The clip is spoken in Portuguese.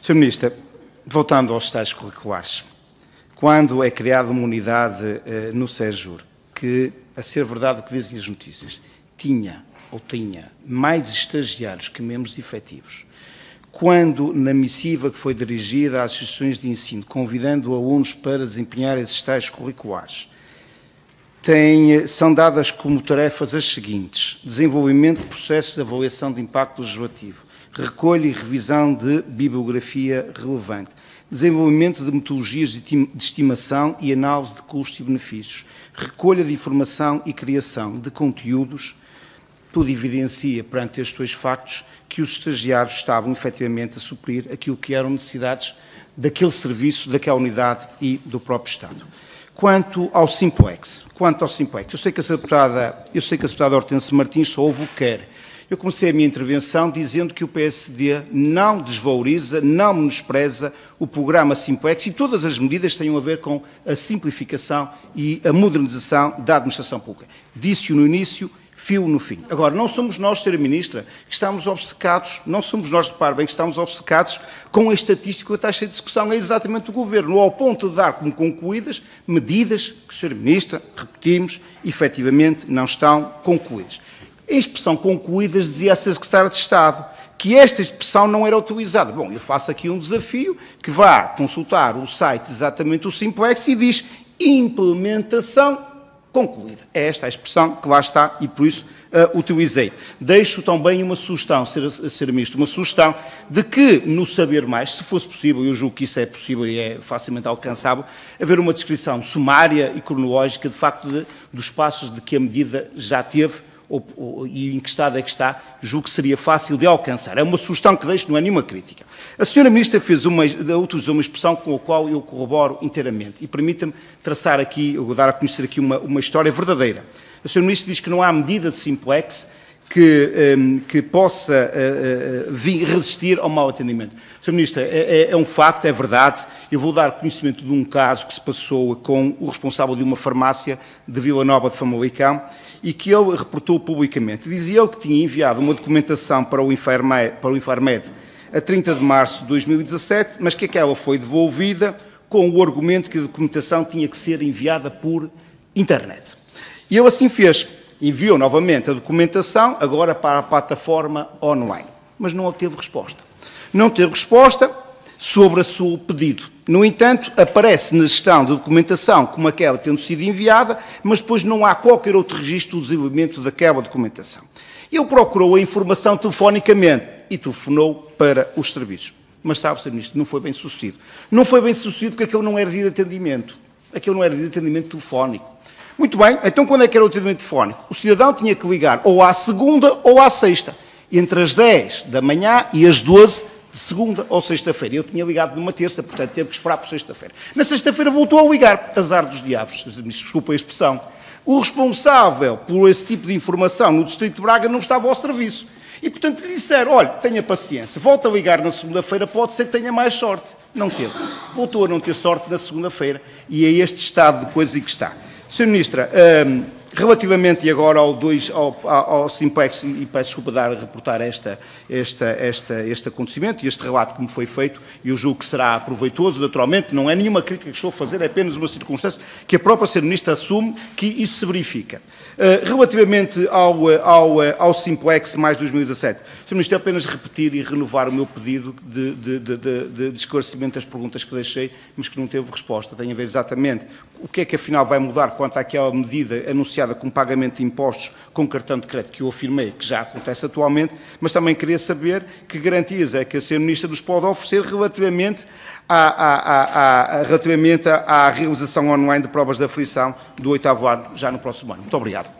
Sr. Ministro, voltando aos estágios curriculares, quando é criada uma unidade eh, no SEJUR, que, a ser verdade o que dizem as notícias, tinha ou tinha mais estagiários que membros efetivos, quando na missiva que foi dirigida às instituições de ensino, convidando alunos para desempenhar esses estágios curriculares, tem, são dadas como tarefas as seguintes: desenvolvimento de processos de avaliação de impacto legislativo, recolha e revisão de bibliografia relevante, desenvolvimento de metodologias de estimação e análise de custos e benefícios, recolha de informação e criação de conteúdos, tudo evidencia perante estes dois factos que os estagiários estavam efetivamente a suprir aquilo que eram necessidades daquele serviço, daquela unidade e do próprio Estado. Quanto ao Simplex, quanto ao Simplex, eu sei que a deputada, eu sei que a deputada Hortense Martins só ouve o que quer. Eu comecei a minha intervenção dizendo que o PSD não desvaloriza, não menospreza o programa Simplex e todas as medidas têm a ver com a simplificação e a modernização da administração pública. Disse-o no início, fio no fim. Agora, não somos nós, Sra. Ministra, que estamos obcecados, não somos nós, repare bem, que estamos obcecados com a estatística e a taxa de discussão, é exatamente o Governo, ao ponto de dar como concluídas medidas que, Sra. Ministra, repetimos, efetivamente não estão concluídas. A expressão concluídas dizia a Secretária de Estado que esta expressão não era utilizada. Bom, eu faço aqui um desafio que vá consultar o site exatamente o Simplex e diz implementação concluída. É esta a expressão que lá está e por isso uh, utilizei. Deixo também uma sugestão, ser, ser Ministro, uma sugestão de que no saber mais, se fosse possível, eu julgo que isso é possível e é facilmente alcançável, haver uma descrição sumária e cronológica de facto de, dos passos de que a medida já teve ou, ou, e em que estado é que está, julgo que seria fácil de alcançar. É uma sugestão que deixo, não é nenhuma crítica. A senhora Ministra fez uma, utilizou uma expressão com a qual eu corroboro inteiramente. E permita-me traçar aqui, ou dar a conhecer aqui uma, uma história verdadeira. A senhora Ministra diz que não há medida de simplex que, um, que possa uh, uh, resistir ao mau atendimento. Sr. Ministro, é, é, é, um facto, é verdade. Eu vou dar conhecimento de um caso que se passou com o responsável de uma farmácia de Vila Nova de Famalicão e que ele reportou publicamente. Dizia ele que tinha enviado uma documentação para o Infarmed, para o Infarmed a 30 de março de 2017, mas que aquela foi devolvida com o argumento que a documentação tinha que ser enviada por internet. E ele assim fez enviou novamente a documentação, agora para a plataforma online, mas não obteve resposta. Não teve resposta sobre o seu pedido. No entanto, aparece na gestão da documentação como aquela tendo sido enviada, mas depois não há qualquer outro registro do desenvolvimento daquela documentação. Ele procurou a informação telefonicamente e telefonou para os serviços. Mas sabe, Sr. Ministro, não foi bem sucedido. Não foi bem sucedido porque aquilo não era de atendimento. Aquilo não era de atendimento telefónico. Muito bem, então quando é que era o atendimento telefónico? O cidadão tinha que ligar ou à segunda ou à sexta, entre as 10 da manhã e as 12 de segunda ou sexta-feira. Ele tinha ligado numa terça, portanto teve que esperar por sexta-feira. Na sexta-feira voltou a ligar. Azar dos diabos, desculpa a expressão. O responsável por esse tipo de informação no Distrito de Braga não estava ao serviço. E, portanto, lhe disseram, olha, tenha paciência, volta a ligar na segunda-feira, pode ser que tenha mais sorte. Não teve. Voltou a não ter sorte na segunda-feira e é este estado de coisa em que está. Sr. Ministra, relativamente e agora ao, dois, ao, ao Simpex, e peço desculpa dar reportar esta, esta, esta, este acontecimento e este relato que me foi feito, e eu julgo que será proveitoso, naturalmente, não é nenhuma crítica que estou a fazer, é apenas uma circunstância que a própria Sra. Ministra assume que isso se verifica. Uh, relativamente ao, ao, ao Simplex mais 2017, Sr. Ministro, apenas repetir e renovar o meu pedido de, de, de, de, esclarecimento das perguntas que deixei, mas que não teve resposta. Tem a ver exatamente o que é que afinal vai mudar quanto àquela medida anunciada como pagamento de impostos com cartão de crédito, que eu afirmei que já acontece atualmente, mas também queria saber que garantias é que a Sra. Ministra nos pode oferecer relativamente à, à, à, relativamente à realização online de provas de aflição do oitavo ano, já no próximo ano. Muito obrigado.